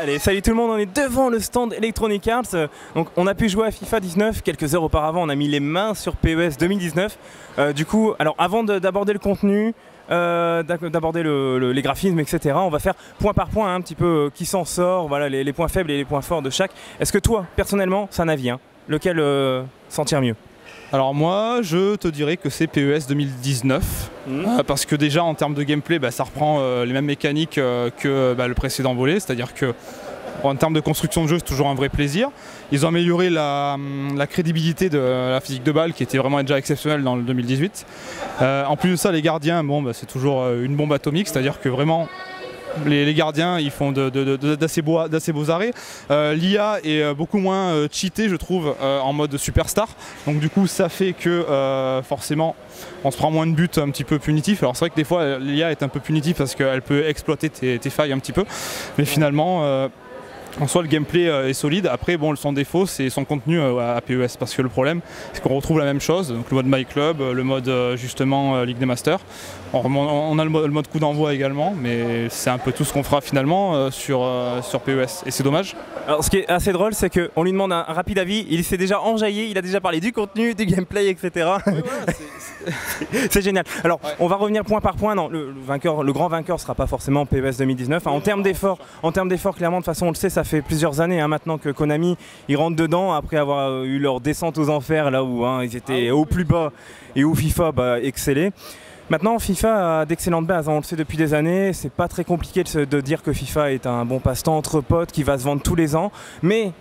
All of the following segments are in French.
Allez, salut tout le monde, on est devant le stand Electronic Arts. Donc on a pu jouer à FIFA 19 quelques heures auparavant, on a mis les mains sur PES 2019. Euh, du coup, alors avant d'aborder le contenu, euh, d'aborder les graphismes, etc. On va faire point par point un petit peu euh, qui s'en sort, voilà les, points faibles et les points forts de chaque. Est-ce que toi, personnellement, c'est un avis, hein, lequel s'en tire mieux? Alors moi, je te dirais que c'est PES 2019, mmh. euh, parce que déjà en termes de gameplay, bah, ça reprend euh, les mêmes mécaniques euh, que bah, le précédent volet, c'est-à-dire que en termes de construction de jeu, c'est toujours un vrai plaisir. Ils ont amélioré la, crédibilité de la physique de balle, qui était vraiment déjà exceptionnelle dans le 2018. en plus de ça, les gardiens, bon, bah, c'est toujours une bombe atomique, c'est-à-dire que vraiment les, gardiens ils font d'assez beaux, arrêts. Euh, L'IA est euh, beaucoup moins euh, cheatée je trouve en mode superstar. Donc du coup ça fait que forcément on se prend moins de buts un petit peu punitifs. Alors c'est vrai que des fois l'IA est un peu punitive parce qu'elle peut exploiter tes, failles un petit peu. Mais finalement en soi, le gameplay est solide. Après, bon, son défaut, c'est son contenu à PES. Parce que le problème, c'est qu'on retrouve la même chose. Donc, le mode My Club, le mode justement Ligue des Masters. On, a le mode, coup d'envoi également, mais c'est un peu tout ce qu'on fera finalement euh, sur, euh, sur PES. Et c'est dommage. Alors ce qui est assez drôle, c'est qu'on lui demande un, rapide avis, il s'est déjà enjaillé, il a déjà parlé du contenu, du gameplay, etc. c'est génial. Alors on va revenir point par point. Non, le, vainqueur, le grand vainqueur ne sera pas forcément PES 2019. en termes d'efforts, en termes d'efforts, clairement, de toute façon, on le sait, ça fait plusieurs années hein, maintenant que Konami, ils rentrent dedans après avoir euh, eu leur descente aux enfers, là où hein, ils étaient ah au plus bas et où FIFA bah, excellait. Maintenant, FIFA a d'excellentes bases, hein, on le sait depuis des années. C'est pas très compliqué de, dire que FIFA est un bon passe-temps entre potes qui va se vendre tous les ans. Mais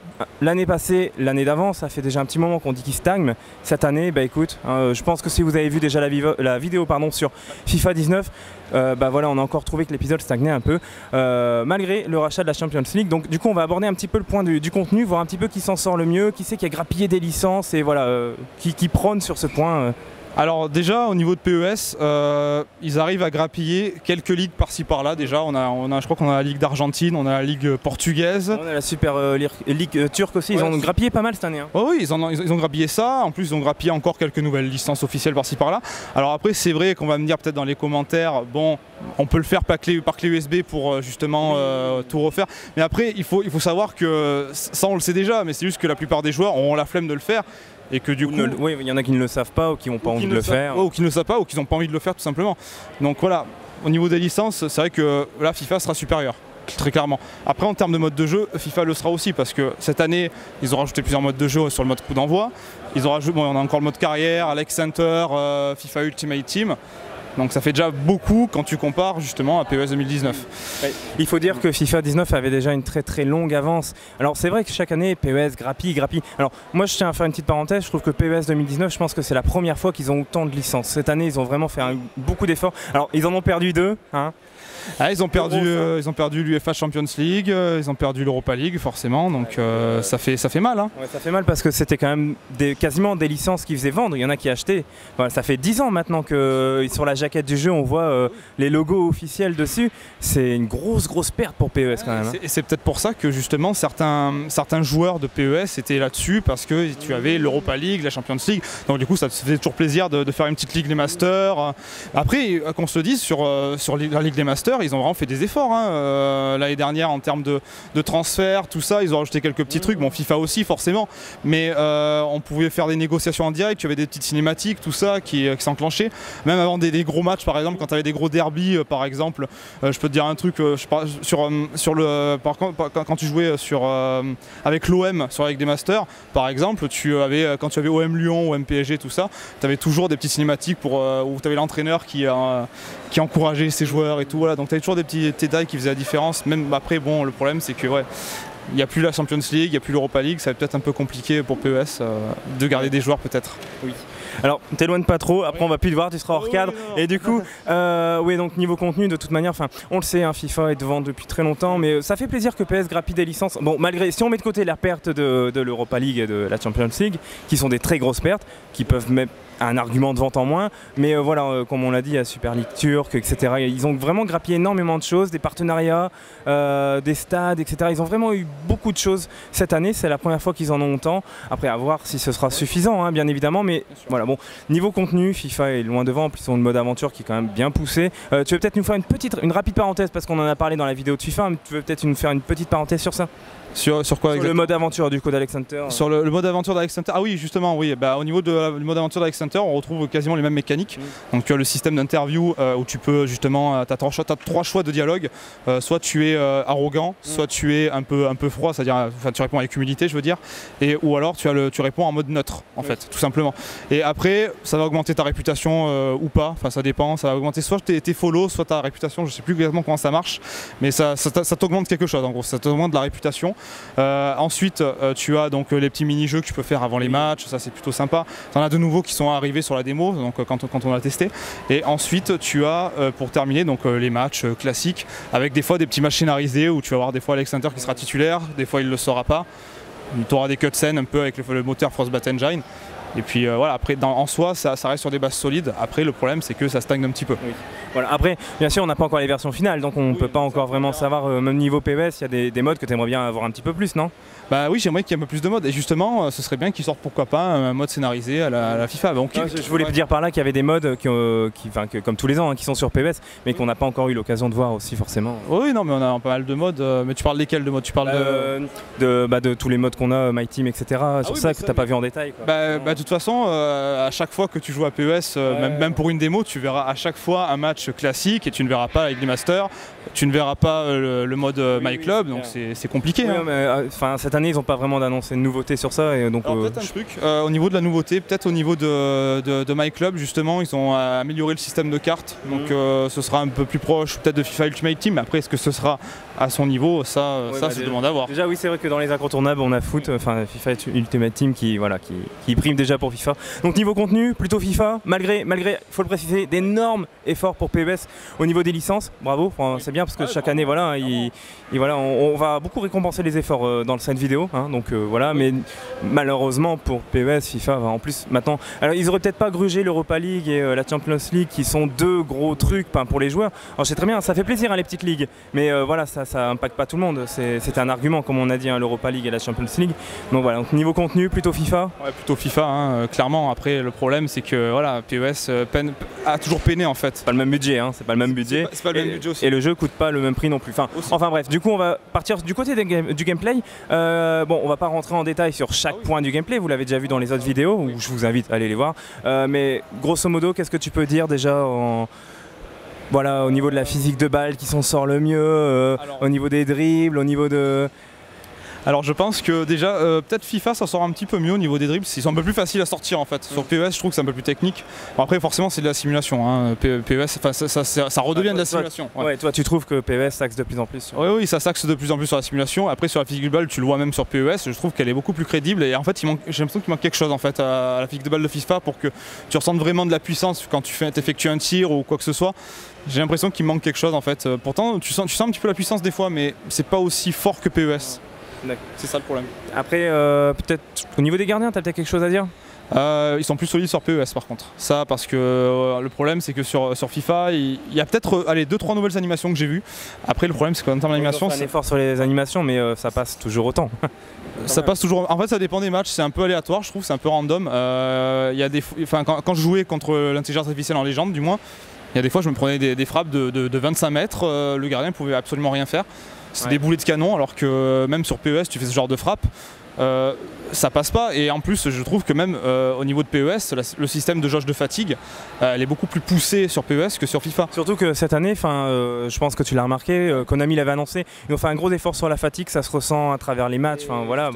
l'année passée, l'année d'avant, ça fait déjà un petit moment qu'on dit qu'il stagne. Cette année, bah écoute, hein, je pense que si vous avez vu déjà la, vidéo pardon, sur FIFA 19, euh, bah voilà, on a encore trouvé que l'épisode stagnait un peu, euh, malgré le rachat de la Champions League. Donc du coup, on va aborder un petit peu le point du, contenu, voir un petit peu qui s'en sort le mieux, qui c'est qui a grappillé des licences et voilà, euh, qui, prône sur ce point alors déjà au niveau de PES, euh, ils arrivent à grappiller quelques ligues par-ci par-là. Déjà, on a, on a, je crois qu'on a la Ligue d'Argentine, on a la Ligue portugaise. On a la Super euh, Ligue euh, turque aussi. Ils ont grappillé pas mal cette année. Hein. Oh oui, ils, ont, ils, ont, grappillé ça. En plus, ils ont grappillé encore quelques nouvelles licences officielles par-ci par-là. Alors après, c'est vrai qu'on va me dire peut-être dans les commentaires, bon, on peut le faire par clé, par clé USB pour justement tout refaire. Mais après, il faut, il faut savoir que ça, on le sait déjà, mais c'est juste que la plupart des joueurs ont la flemme de le faire et que du coup, oui, il y en a qui ne le savent pas ou qui n'ont pas envie de le faire, ou qui ne le savent pas ou qui n'ont pas envie de le faire tout simplement. Donc voilà, au niveau des licences, c'est vrai que là FIFA sera supérieur très clairement. Après en termes de mode de jeu, FIFA le sera aussi parce que cette année ils ont rajouté plusieurs modes de jeu sur le mode coup d'envoi. Ils ont rajouté, on a encore le mode carrière, Alex Center, euh, FIFA Ultimate Team. Donc ça fait déjà beaucoup quand tu compares justement à PES 2019. Il faut dire que FIFA 19 avait déjà une très très longue avance. Alors c'est vrai que chaque année PES grappille, grappille. Alors moi je tiens à faire une petite parenthèse, je trouve que PES 2019, je pense que c'est la première fois qu'ils ont autant de licences. Cette année ils ont vraiment fait beaucoup d'efforts. Alors ils en ont perdu deux, hein, ah, ils ont perdu, euh, ils ont perdu l'UEFA Champions League, euh, ils ont perdu l'Europa League forcément, donc euh, ça fait ça fait mal. Hein. ça fait mal parce que c'était quand même des, quasiment des licences qui faisaient vendre. Il y en a qui achetaient. ça fait 10 ans maintenant que sur la jaquette du jeu on voit les logos officiels dessus. C'est une grosse grosse perte pour PES quand même. Hein. Et c'est peut-être pour ça que justement certains certains joueurs de PES étaient là-dessus parce que tu avais l'Europa League, la Champions League. Donc du coup ça te faisait toujours plaisir de, faire une petite ligue des masters. Après qu'on se dise sur sur la ligue des masters ils ont vraiment fait des efforts. Hein. Euh, l'année dernière, en termes de, transfert, tout ça, ils ont rajouté quelques petits trucs. Bon, FIFA aussi, forcément. Mais euh, on pouvait faire des négociations en direct. Tu avais des petites cinématiques, tout ça, qui, qui s'enclenchaient. Même avant des, gros matchs, par exemple, quand tu avais des gros derbies, euh, par exemple, je peux te dire un truc sur, le. Par contre, quand tu jouais sur, avec l'OM sur avec des Masters, par exemple, tu avais, quand tu avais OM Lyon, OM PSG, tout ça, tu avais toujours des petites cinématiques pour, où tu avais l'entraîneur qui, qui encourageait ses joueurs et tout. Voilà. Donc donc toujours des petits détails qui faisaient la différence. Même après, bon, le problème c'est que ouais, il n'y a plus la Champions League, il n'y a plus l'Europa League, ça va peut-être un peu compliqué pour PES euh, de garder des joueurs peut-être. Oui. Alors, t'éloignes pas trop, après on va plus te voir, tu seras hors cadre. et du coup, euh, oui, donc niveau contenu, de toute manière, enfin, on le sait, hein, FIFA est devant depuis très longtemps, mais euh, ça fait plaisir que PS grappille des licences. Bon, malgré, si on met de côté la perte de, de l'Europa League et de la Champions League, qui sont des très grosses pertes, qui peuvent même un argument de vente en moins. Mais euh, voilà, euh, comme on l'a dit, a Super League Turc, etc. Ils ont vraiment grappillé énormément de choses, des partenariats, euh, des stades, etc. Ils ont vraiment eu beaucoup de choses cette année. C'est la première fois qu'ils en ont autant. Après, à voir si ce sera suffisant, hein, bien évidemment. Mais voilà, bon, niveau contenu, FIFA est loin devant. En plus, ils ont le mode aventure qui est quand même bien poussé. tu veux peut-être nous faire une petite, une rapide parenthèse parce qu'on en a parlé dans la vidéo de FIFA. tu veux peut-être nous faire une petite parenthèse sur ça? Sur, quoi Sur le mode aventure du code Alex Sur le, mode aventure d'Alex Ah oui, justement, oui. Bah, au niveau du mode aventure d'Alex on retrouve quasiment les mêmes mécaniques. Mm. Donc tu as le système d'interview euh, où tu peux justement, tu as, trois choix de dialogue. Euh, soit tu es euh, arrogant, mm. soit tu es un peu, un peu froid, c'est-à-dire tu réponds avec humilité, je veux dire. Et, ou alors tu, as le, tu réponds en mode neutre, en fait, tout simplement. Et après, ça va augmenter ta réputation ou pas. Enfin, ça dépend. Ça va augmenter soit tes, tes follow, soit ta réputation. Je sais plus exactement comment ça marche. Mais ça, ça, t'augmente quelque chose, en gros. Ça t'augmente de la réputation. Ensuite, euh, tu as donc euh, les petits mini-jeux que tu peux faire avant les matchs, ça c'est plutôt sympa. Tu en as de nouveaux qui sont arrivés sur la démo, donc euh, quand, quand on a testé. Et ensuite, tu as pour terminer donc les matchs classiques avec des fois des petits matchs scénarisés où tu vas avoir des fois Alex qui sera titulaire, des fois il ne le sera pas. Tu auras des cutscenes un peu avec le, moteur Frostbat Engine. Et puis voilà, après en soi ça, reste sur des bases solides. Après le problème c'est que ça stagne un petit peu. Voilà. Après, bien sûr, on n'a pas encore les versions finales, donc on ne peut pas encore vraiment savoir, même niveau PvS, il y a des, des modes que tu aimerais bien avoir un petit peu plus, non? Bah oui, j'aimerais qu'il y ait un peu plus de modes. Et justement, euh, ce serait bien qu'ils sortent pourquoi pas un mode scénarisé à la, FIFA. Donc, je voulais dire par là qu'il y avait des modes qui, qui, comme tous les ans, hein, qui sont sur PBS, mais qu'on n'a pas encore eu l'occasion de voir aussi forcément. Oui, non, mais on a pas mal de modes. Euh, mais tu parles desquels de modes? Tu parles de... Euh, bah, de, tous les modes qu'on a, My Team, etc. Ah sur ça, que tu n'as pas vu en détail. Bah, bah, de toute façon, à chaque fois que tu joues à PES, même, même, pour une démo, tu verras à chaque fois un match classique et tu ne verras pas avec des masters tu ne verras pas euh, le, mode euh, My Club, donc c'est compliqué. Hein. Euh, cette année, ils n'ont pas vraiment d'annoncer une nouveauté sur ça. Et donc, un truc au niveau de la nouveauté, peut-être au niveau de, de, My Club, justement, ils ont amélioré le système de cartes, donc mhm. ce sera un peu plus proche peut-être de FIFA Ultimate Team. Après, est-ce que ce sera à son niveau? Ça, ça bah, c'est demande à voir. Déjà, oui, c'est vrai que dans les incontournables, on a foot, enfin FIFA Ultimate Team qui, voilà, qui, qui, prime déjà pour FIFA. Donc niveau contenu, plutôt FIFA, malgré, malgré, faut le préciser, d'énormes efforts pour PES au niveau des licences. Bravo, c'est bien parce que chaque année, voilà, voilà on, va beaucoup récompenser les efforts euh, dans le cette vidéo. Hein, donc euh, voilà, mais malheureusement pour PES, FIFA, en plus maintenant, alors ils auraient peut-être pas grugé l'Europa League et euh, la Champions League qui sont deux gros trucs pour les joueurs. Alors c'est très bien, ça fait plaisir hein, les petites ligues, mais voilà, ça, ça impacte pas tout le monde. C'est un argument, comme on a dit, hein, l'Europa League et la Champions League. Donc voilà, donc, niveau contenu, plutôt FIFA. Ouais, plutôt FIFA, clairement. Après, le problème, c'est que voilà, PES a toujours peiné en fait. Pas le même budget, c'est pas le même budget. pas, le même budget aussi. Et le jeu coûte pas le même prix non plus. Enfin, enfin bref, du coup on va partir du côté du gameplay. Euh, bon, on va pas rentrer en détail sur chaque ah point du gameplay, vous l'avez déjà vu dans les autres vidéos, où je vous invite à aller les voir. Euh, mais grosso modo, qu'est-ce que tu peux dire déjà Voilà, au niveau de la physique de balle qui s'en sort le mieux, euh, au niveau des dribbles, au niveau de, alors je pense que déjà, euh, peut-être FIFA ça sort un petit peu mieux au niveau des dribbles, ils sont un peu plus faciles à sortir en fait. Sur mm. PES je trouve que c'est un peu plus technique. après forcément c'est de la simulation, hein. PES ça, redevient de la simulation. Ouais. toi tu trouves que PES s'axe de plus en plus Oui oui ça s'axe de plus en plus sur la simulation. Après sur la physique de balle tu le vois même sur PES, je trouve qu'elle est beaucoup plus crédible et en fait j'ai l'impression qu'il manque quelque chose en fait à, la physique de balle de FIFA pour que tu ressentes vraiment de la puissance quand tu fais effectues un tir ou quoi que ce soit. J'ai l'impression qu'il manque quelque chose en fait. Pourtant tu sens, tu sens un petit peu la puissance des fois mais c'est pas aussi fort que PES. C'est ça le problème. Après, euh, peut-être au niveau des gardiens, tu as peut-être quelque chose à dire? Euh, ils sont plus solides sur PES par contre. Ça parce que euh, le problème c'est que sur, sur FIFA il, y a peut-être allez deux trois nouvelles animations que j'ai vues. Après le problème c'est qu'en termes d'animation c'est un effort sur les animations mais ça passe toujours autant. ça passe toujours. En fait ça dépend des matchs, c'est un peu aléatoire je trouve, c'est un peu random. Il y a des, enfin, quand, je jouais contre l'intelligence artificielle en légende du moins, il y a des fois je me prenais des, frappes de, de 25 mètres, le gardien pouvait absolument rien faire. C'est des boulets de canon, alors que même sur PES, tu fais ce genre de frappe. Euh, ça passe pas. Et en plus, je trouve que même euh, au niveau de PES, le système de jauge de fatigue, euh, elle est beaucoup plus poussée sur PES que sur FIFA. Surtout que cette année, je pense que tu l'as remarqué, Konami l'avait annoncé, ils ont fait un gros effort sur la fatigue, ça se ressent à travers les matchs. voilà.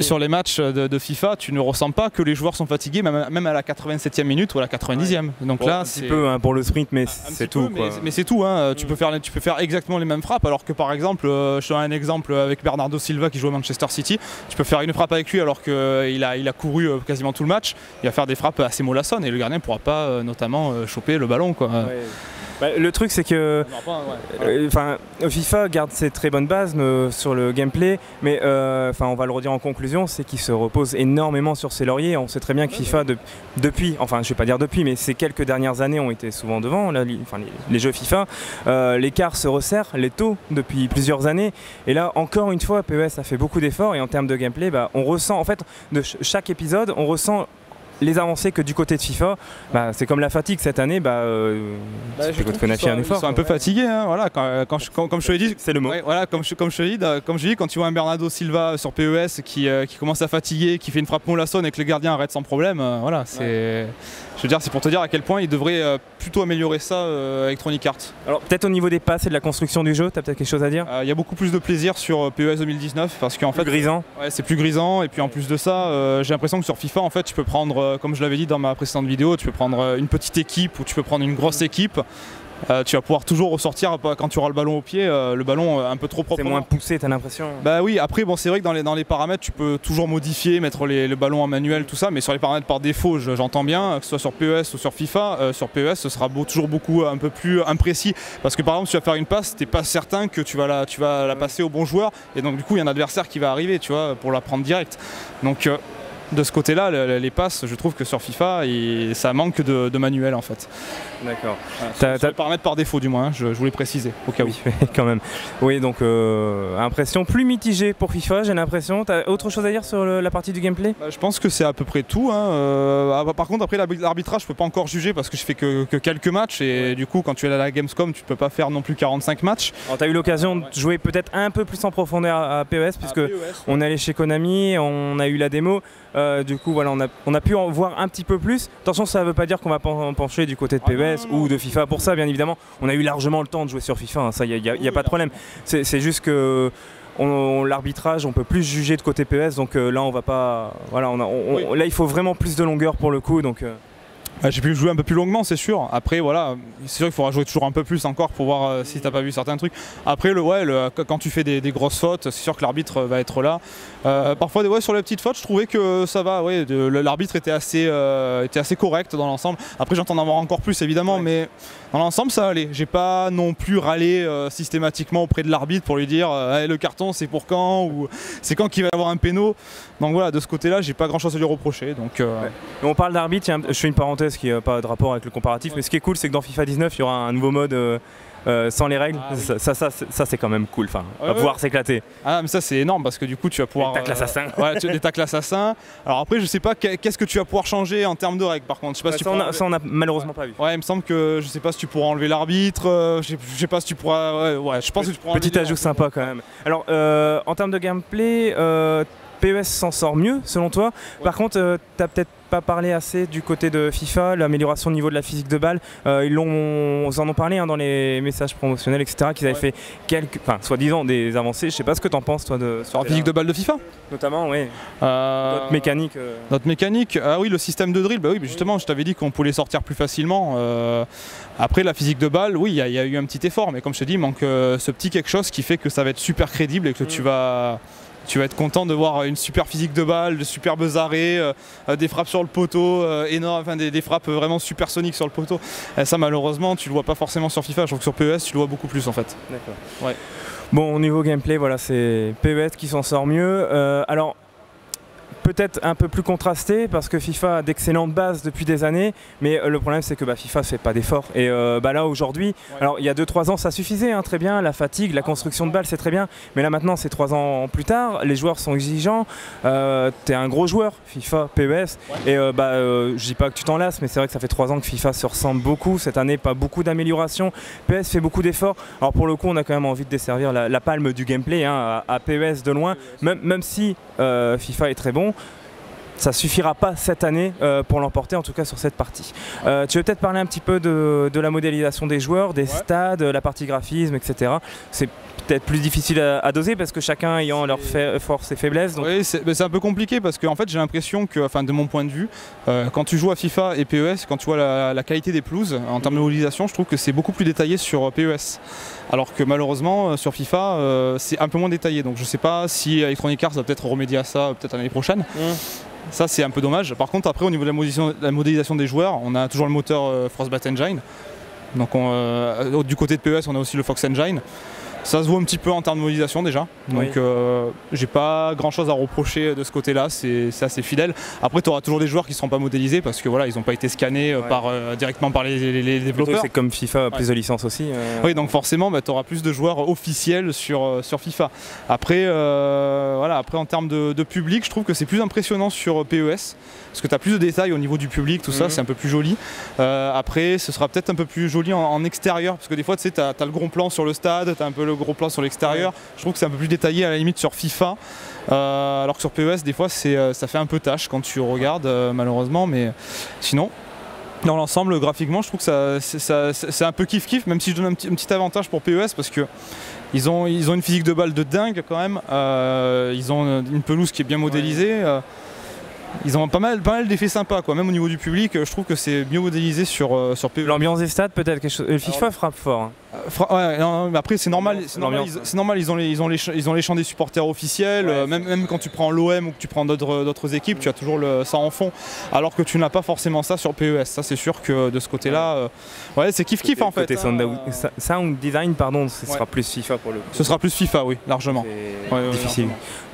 Sur les matchs de, FIFA, tu ne ressens pas que les joueurs sont fatigués, même à la 87e minute ou à la 90e. Donc là, un petit peu hein, pour le sprint, mais c'est tout. Mais, c'est tout. Hein. Tu, peux faire, tu peux faire exactement les mêmes frappes, alors que par exemple, je te donne un exemple avec Bernardo Silva qui joue à Manchester City tu peux faire une frappe avec lui alors qu'il a, couru euh, quasiment tout le match. Il va faire des frappes assez mollassonnes et le gardien ne pourra pas euh, notamment euh, choper le ballon. Quoi. Bah, le truc, c'est que euh, enfin, FIFA garde ses très bonnes bases sur le gameplay, mais euh, enfin, on va le redire en conclusion, c'est qu'il se repose énormément sur ses lauriers. On sait très bien que FIFA, depuis, enfin, je vais pas dire depuis, mais ces quelques dernières années ont été souvent devant les, jeux FIFA. Euh, l'écart se resserre, les taux depuis plusieurs années, et là, encore une fois, PES a fait beaucoup d'efforts et en termes de gameplay, bah, on ressent, en fait, de chaque épisode, on ressent les avancées que du côté de FIFA, bah, c'est comme la fatigue cette année. Bah, euh, bah, je un effort. Ils sont un peu fatigués, hein, voilà. Quand, comme je te l'ai dit, c'est le mot. voilà, comme je, comme je te l'ai dit, comme je dis, quand tu vois un Bernardo Silva sur PES qui, euh, qui commence à fatiguer, qui fait une frappe sonne et que le gardien arrête sans problème, euh, voilà, c'est. Je veux dire, c'est pour te dire à quel point il devrait euh, plutôt améliorer ça, euh, Electronic Arts. Alors, peut-être au niveau des passes et de la construction du jeu, tu as peut-être quelque chose à dire euh, Il y a beaucoup plus de plaisir sur PES 2019 parce qu'en fait. Plus grisant Ouais, c'est plus grisant. Et puis en plus de ça, j'ai l'impression que sur FIFA, en fait, tu peux prendre, comme je l'avais dit dans ma précédente vidéo, tu peux prendre une petite équipe ou tu peux prendre une grosse équipe. Euh, tu vas pouvoir toujours ressortir quand tu auras le ballon au pied, euh, le ballon euh, un peu trop propre. C'est moins poussé, t'as l'impression Bah oui, après, bon, c'est vrai que dans les, dans les paramètres, tu peux toujours modifier, mettre le ballon en manuel, tout ça, mais sur les paramètres par défaut, j'entends bien, que ce soit sur PES ou sur FIFA, sur PES, ce sera toujours beaucoup un peu plus imprécis. Parce que par exemple, si tu vas faire une passe, t'es pas certain que tu vas, la, tu vas la passer au bon joueur, et donc du coup, il y a un adversaire qui va arriver, tu vois, pour la prendre direct. Donc de ce côté-là, les passes, je trouve que sur FIFA, ça manque de, manuel en fait. D'accord. ça, ça paramètre par défaut du moins, hein, je, voulais préciser au cas où. Oui, quand même. Oui, donc euh, impression plus mitigée pour FIFA, j'ai l'impression. T'as autre chose à dire sur la partie du gameplay? Bah, Je pense que c'est à peu près tout. Hein. Euh, ah, bah, par contre, après l'arbitrage, je peux pas encore juger parce que je fais que, quelques matchs et du coup, quand tu es à la Gamescom, tu peux pas faire non plus 45 matchs. Tu as eu l'occasion de jouer peut-être un peu plus en profondeur à PES puisque e on est allé chez Konami, on a eu la démo. Euh, du coup, voilà, on a, on a, pu en voir un petit peu plus. Attention, ça ne veut pas dire qu'on va pencher du côté de ah PES ou de FIFA. Pour ça, bien évidemment, on a eu largement le temps de jouer sur FIFA. Hein. ça, il n'y a, pas de problème. C'est juste que l'arbitrage, on peut plus juger de côté PES. Donc euh, là, on va pas. Voilà, on là, il faut vraiment plus de longueur pour le coup. Donc. Euh, j'ai pu jouer un peu plus longuement, c'est sûr. Après, voilà, c'est sûr qu'il faudra jouer toujours un peu plus encore pour voir euh, si t'as pas vu certains trucs. Après, le, ouais, quand tu fais des, grosses fautes, c'est sûr que l'arbitre va être là. Euh, parfois, ouais, sur les petites fautes, je trouvais que ça va. Ouais, l'arbitre était assez, euh, était assez correct dans l'ensemble. Après, j'entends en avoir encore plus, évidemment, mais dans l'ensemble, ça allait. J'ai pas non plus râlé systématiquement auprès de l'arbitre pour lui dire le carton, c'est pour quand ou c'est quand qu'il va y avoir un péno. Donc voilà, de ce côté-là, j'ai pas grand-chose à lui reprocher. Donc, On parle d'arbitre, je fais une parenthèse ce qui n'a pas de rapport avec le comparatif. Mais ce qui est cool, c'est que dans FIFA 19, il y aura un nouveau mode euh, euh, sans les règles. Ah ça, ça, ça, c'est quand même cool. Enfin, va pouvoir s'éclater. Ah, mais ça, c'est énorme parce que du coup, tu vas pouvoir. Des tacles assassins. Euh, ouais, des tacles assassins. Alors après, je sais pas qu'est-ce que tu vas pouvoir changer en termes de règles par contre? Je sais pas si ça, on a, malheureusement pas vu. Ouais, il me semble que je sais pas si tu pourras enlever l'arbitre. je, sais, pas si tu pourras. Ouais, je pense que tu pourras. Petit ajout sympa quand même. Alors, en termes de gameplay, PES s'en sort mieux selon toi. Par contre, tu as peut-être pas parlé assez du côté de FIFA, l'amélioration au niveau de la physique de balle. Euh, ils, l'ont, en ont parlé hein, dans les messages promotionnels, etc., qu'ils avaient fait quelques, enfin, soi-disant des avancées. Je sais pas ce que tu en penses, toi, de, sur la physique de balle de FIFA? Notamment, oui. Euh, notre mécanique. Euh. Notre mécanique, ah oui, le système de drill, bah oui, justement, je t'avais dit qu'on pouvait sortir plus facilement. après, la physique de balle, oui, il y, a eu un petit effort, mais comme je te dis, il manque ce petit quelque chose qui fait que ça va être super crédible et que tu mm. vas tu vas être content de voir une super physique de balle, de superbes arrêts, euh, des frappes sur le poteau, euh, énorme, enfin des, frappes vraiment supersoniques sur le poteau. Et ça malheureusement tu le vois pas forcément sur FIFA, je trouve que sur PES tu le vois beaucoup plus en fait. D'accord. Ouais. Bon au niveau gameplay voilà c'est PES qui s'en sort mieux. Euh, alors peut-être un peu plus contrasté parce que FIFA a d'excellentes bases depuis des années, mais euh, le problème c'est que bah, FIFA ne fait pas d'efforts. Et euh, bah, là aujourd'hui, alors il y a 2-3 ans ça suffisait hein, très bien, la fatigue, la construction de balles c'est très bien, mais là maintenant c'est 3 ans plus tard, les joueurs sont exigeants, euh, tu es un gros joueur, FIFA, PES, et bah, je dis pas que tu t'en lasses, mais c'est vrai que ça fait 3 ans que FIFA se ressemble beaucoup, cette année pas beaucoup d'amélioration, PES fait beaucoup d'efforts, alors pour le coup on a quand même envie de desservir la, palme du gameplay hein, à, PES de loin, même, même si FIFA est très bon, ça suffira pas cette année euh, pour l'emporter, en tout cas sur cette partie. Euh, tu veux peut-être parler un petit peu de, la modélisation des joueurs, des stades, la partie graphisme, etc. C'est peut-être plus difficile à, doser parce que chacun ayant leurs forces et faiblesses. Oui, c'est un peu compliqué parce que en fait, j'ai l'impression que, enfin, de mon point de vue, euh, quand tu joues à FIFA et PES, quand tu vois la, qualité des pelouses en termes de modélisation, je trouve que c'est beaucoup plus détaillé sur PES. Alors que malheureusement, sur FIFA, c'est un peu moins détaillé. Donc je sais pas si Electronic Arts va peut-être remédier à ça peut-être l'année prochaine. Mmh. Ça, c'est un peu dommage. Par contre, après, au niveau de la modélisation, des joueurs, on a toujours le moteur euh, Frostbite Engine. Donc du côté de PES, on a aussi le Fox Engine. Ça se voit un petit peu en termes de modélisation déjà. Donc euh, j'ai pas grand chose à reprocher de ce côté-là, c'est assez fidèle. Après tu auras toujours des joueurs qui ne seront pas modélisés parce que voilà, ils n'ont pas été scannés euh, par, euh, directement par les, développeurs. C'est comme FIFA, plus de licences aussi. Oui, donc forcément bah, tu auras plus de joueurs officiels sur, sur FIFA. Après, voilà, après en termes de, public, je trouve que c'est plus impressionnant sur PES parce que tu as plus de détails au niveau du public, tout ça, mhm. c'est un peu plus joli. après, ce sera peut-être un peu plus joli en, extérieur parce que des fois tu sais, tu as, as, le gros plan sur le stade, tu as un peu le gros plan sur l'extérieur. Je trouve que c'est un peu plus détaillé à la limite sur FIFA. Euh, alors que sur PES, des fois, euh, ça fait un peu tâche quand tu regardes, euh, malheureusement. Mais sinon, dans l'ensemble, graphiquement, je trouve que c'est un peu kiff-kiff, même si je donne un petit, avantage pour PES parce que ils ont, ils ont une physique de balle de dingue quand même. ils ont une pelouse qui est bien modélisée ils ont pas mal, pas mal d'effets sympas, quoi. Même au niveau du public, je trouve que c'est mieux modélisé sur, euh, sur PE. L'ambiance des stades, peut-être quelque chose. Le FIFA frappe fort. Hein. Euh, ouais, mais après, c'est normal. C'est normal, ils, ont les, ils, ont les, ils ont les chants des supporters officiels. Euh, même, même quand tu prends l'OM ou que tu prends d'autres équipes, tu as toujours le, ça en fond. Alors que tu n'as pas forcément ça sur PES. Ça, c'est sûr que de ce côté-là, ouais, c'est kiff kiff en fait. Sound, hein. sound, design, pardon, ce sera plus FIFA pour le coup. Ce sera plus FIFA, oui, largement. difficile.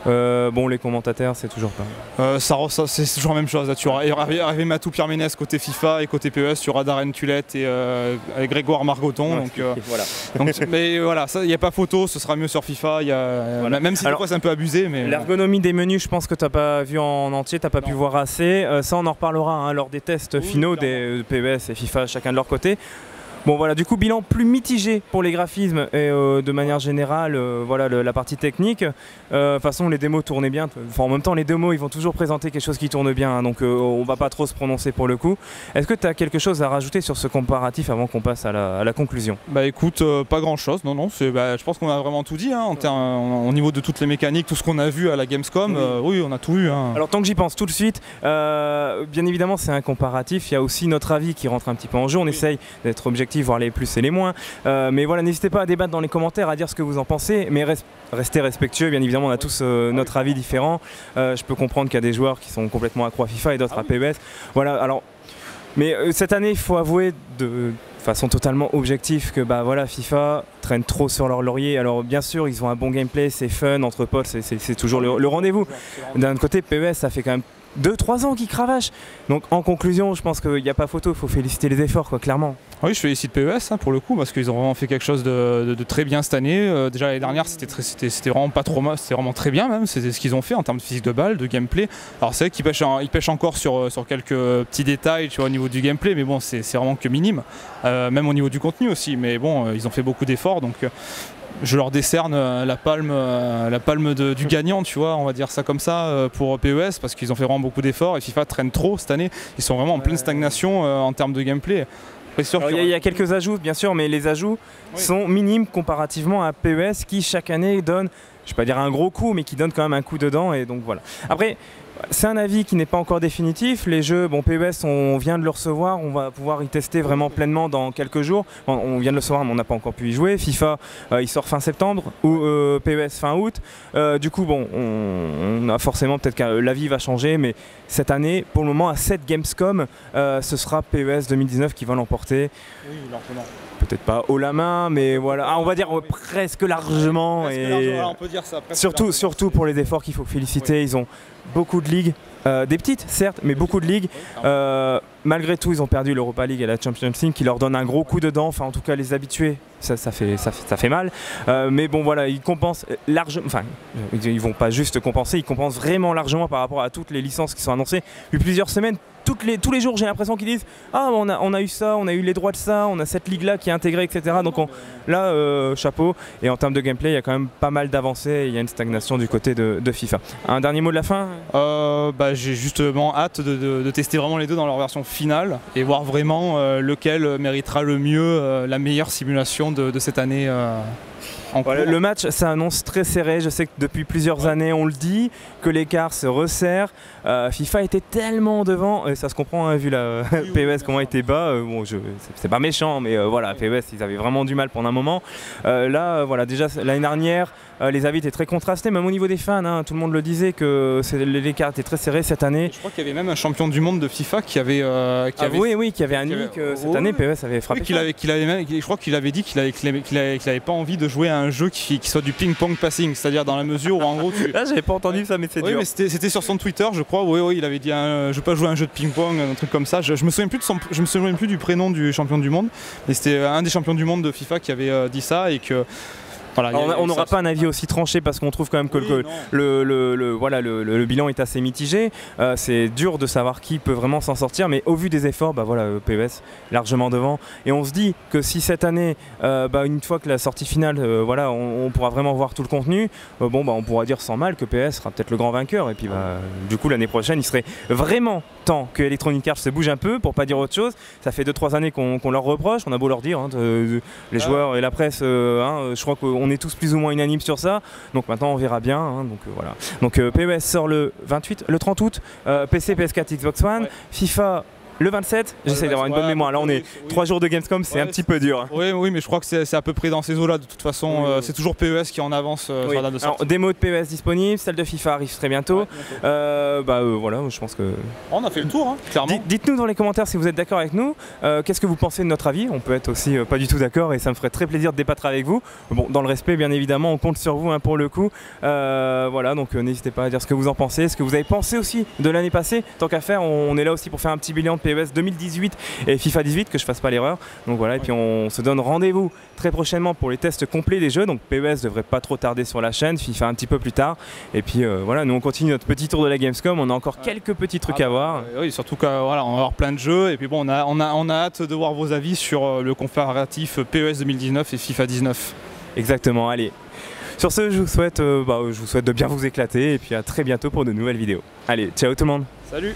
Euh, bon, les commentateurs, c'est toujours pas. Euh, ça, c'est toujours la même chose. Tu auras Hervé Matou, Pierre Ménès côté FIFA et côté PES, tu auras Darren Tulette et euh, Grégoire Margoton. donc, voilà. mais voilà, il n'y a pas photo, ce sera mieux sur FIFA. Y a, Même si c'est un peu abusé. mais L'ergonomie des menus, je pense que tu n'as pas vu en entier, tu n'as pas pu voir assez. ça, on en reparlera hein, lors des tests finaux des PES et FIFA, chacun de leur côté. Bon voilà, du coup bilan plus mitigé pour les graphismes et euh, de manière générale, euh, voilà la partie technique. Euh, de toute façon les démos tournaient bien. Enfin, en même temps les démos ils vont toujours présenter quelque chose qui tourne bien, hein, donc on va pas trop se prononcer pour le coup. Est-ce que tu as quelque chose à rajouter sur ce comparatif avant qu'on passe à la, conclusion? Bah écoute, pas grand chose, non non, bah, je pense qu'on a vraiment tout dit hein, en au niveau de toutes les mécaniques, tout ce qu'on a vu à la Gamescom, oui. on a tout vu. Hein. Alors tant que j'y pense tout de suite, bien évidemment c'est un comparatif, il y a aussi notre avis qui rentre un petit peu en jeu, on essaye d'être objectif voir les plus et les moins. Euh, mais voilà, n'hésitez pas à débattre dans les commentaires, à dire ce que vous en pensez, mais restez respectueux, bien évidemment, on a tous euh, notre avis différent. Euh, je peux comprendre qu'il y a des joueurs qui sont complètement accro à FIFA et d'autres ah à PBS. Voilà, alors. Mais cette année, il faut avouer de façon totalement objective que bah voilà FIFA traîne trop sur leur laurier. Alors bien sûr ils ont un bon gameplay, c'est fun entre potes, c'est toujours le, le rendez-vous. D'un côté PES ça fait quand même 2-3 ans qui cravache. Donc en conclusion, je pense qu'il n'y a pas photo, il faut féliciter les efforts, quoi, clairement. Oui, je félicite PES hein, pour le coup, parce qu'ils ont vraiment fait quelque chose de, très bien cette année. Euh, déjà l'année dernière, c'était vraiment pas trop mal, c'était vraiment très bien même, c'était ce qu'ils ont fait en termes de physique de balle, de gameplay. Alors c'est vrai qu'ils pêchent, encore sur, euh, sur quelques petits détails tu vois, au niveau du gameplay, mais bon, c'est vraiment que minime, euh, même au niveau du contenu aussi. Mais bon, ils ont fait beaucoup d'efforts, donc je leur décerne euh, la palme, euh, la palme du gagnant, tu vois, on va dire ça comme ça, euh, pour PES, parce qu'ils ont fait vraiment beaucoup d'efforts et FIFA traîne trop cette année. Ils sont vraiment en pleine stagnation en termes de gameplay. Il y, a quelques ajouts, bien sûr, mais les ajouts sont minimes comparativement à PES qui chaque année donne, je vais pas dire un gros coup, mais qui donne quand même un coup dedans. Et donc voilà. Après, c'est un avis qui n'est pas encore définitif. Les jeux, bon, PES, on vient de le recevoir, on va pouvoir y tester vraiment pleinement dans quelques jours. on vient de le recevoir, mais on n'a pas encore pu y jouer. FIFA, euh, il sort fin septembre ou euh, PES fin août. Euh, du coup, bon, on, a forcément peut-être que l'avis va changer, mais cette année, pour le moment, à 7 Gamescom, ce sera PES 2019 qui va l'emporter. Oui, peut-être pas haut la main, mais voilà, ah, on va dire presque largement. et on peut dire ça, surtout, surtout pour les efforts qu'il faut féliciter. Ils ont beaucoup de ligues, euh, des petites certes, mais beaucoup de ligues. Euh, malgré tout, ils ont perdu l'Europa League et la Champions League qui leur donnent un gros coup dedans. Enfin, en tout cas, les habitués, ça, fait, ça, fait, mal. Euh, mais bon, voilà, ils compensent largement. Enfin, ils vont pas juste compenser, ils compensent vraiment largement par rapport à toutes les licences qui sont annoncées depuis plusieurs semaines les, tous les jours, j'ai l'impression qu'ils disent Ah, on a, on a eu ça, on a eu les droits de ça, on a cette ligue-là qui est intégrée, etc. Donc là, euh, chapeau. Et en termes de gameplay, il y a quand même pas mal d'avancées. Il y a une stagnation du côté de, FIFA. Un dernier mot de la fin? Euh, bah, J'ai justement hâte de, tester vraiment les deux dans leur version et voir vraiment euh, lequel méritera le mieux la meilleure simulation de, cette année le match s'annonce très serré. Je sais que depuis plusieurs années, on le dit, que l'écart se resserre. Euh, FIFA était tellement devant, et ça se comprend hein, vu la PES comment était bas. Euh, bon, c'est pas méchant, mais euh, voilà, PES ils avaient vraiment du mal pendant un moment. là, voilà, déjà l'année dernière, les avis étaient très contrastés, même au niveau des fans. Hein, tout le monde le disait que l'écart était très serré cette année. je crois qu'il y avait même un champion du monde de FIFA qui avait. Qui ah, Oui, oui, qui avait un nick cette année. PES avait frappé. qu'il avait, qu'il avait je crois qu'il avait dit qu'il avait, avait, pas envie de jouer à un jeu qui, soit du ping-pong passing, c'est-à-dire dans la mesure où en gros. Tu... Là, j'avais pas entendu ça, mais c'est oui, mais c'était sur son Twitter, je crois. Oui, oui, il avait dit un, je veux pas jouer à un jeu de ping-pong, un truc comme ça. Je, me souviens plus de je me souviens plus du prénom du champion du monde, mais c'était un des champions du monde de FIFA qui avait euh, dit ça et que on n'aura pas un avis aussi tranché parce qu'on trouve quand même que le, voilà, le, bilan est assez mitigé. Euh, c'est dur de savoir qui peut vraiment s'en sortir, mais au vu des efforts, bah voilà, euh, PES largement devant. Et on se dit que si cette année, euh, bah, une fois que la sortie finale, voilà, on, pourra vraiment voir tout le contenu, bon, bah, on pourra dire sans mal que PES sera peut-être le grand vainqueur. Et puis bah, du coup, l'année prochaine, il serait vraiment temps que Electronic Arts se bouge un peu, pour pas dire autre chose. Ça fait 2-3 années qu'on leur reproche, on a beau leur dire, hein, les joueurs et la presse, hein, je crois qu'on on est tous plus ou moins unanimes sur ça. Donc maintenant on verra bien. Hein, donc euh, voilà. Donc euh, PES sort le 28, le 30 août. Euh, PC, PS4, Xbox One. FIFA le 27, j'essaie d'avoir une bonne mémoire. Là, on est 3 jours de Gamescom, c'est un petit peu dur. Oui, oui, mais je crois que c'est à peu près dans ces eaux-là. De toute façon, euh, c'est toujours PES qui en avance euh, sur la date de sortie. Démo de PES disponible, celle de FIFA arrive très bientôt. Euh, bah voilà, je pense que. On a fait le tour, hein, clairement. Dites-nous dans les commentaires si vous êtes d'accord avec nous. Qu'est-ce que vous pensez de notre avis? On peut être aussi pas du tout d'accord et ça me ferait très plaisir de débattre avec vous. Bon, dans le respect, bien évidemment, on compte sur vous hein, pour le coup. voilà, donc n'hésitez pas à dire ce que vous en pensez, ce que vous avez pensé aussi de l'année passée? Tant qu'à faire, on est là aussi pour faire un petit bilan de PES 2018 et FIFA 18, que je fasse pas l'erreur. Donc voilà, et puis on se donne rendez-vous très prochainement pour les tests complets des jeux. Donc PES devrait pas trop tarder sur la chaîne, FIFA un petit peu plus tard. Et puis euh, voilà, nous on continue notre petit tour de la Gamescom. On a encore quelques petits trucs à voir. oui, surtout qu'on voilà, on va avoir plein de jeux. Et puis bon, on a, on a, on a hâte de voir vos avis sur euh, le comparatif PES 2019 et FIFA 19. Exactement, allez. Sur ce, je vous souhaite, euh, bah, je vous souhaite de bien vous éclater et puis à très bientôt pour de nouvelles vidéos. Allez, ciao tout le monde. Salut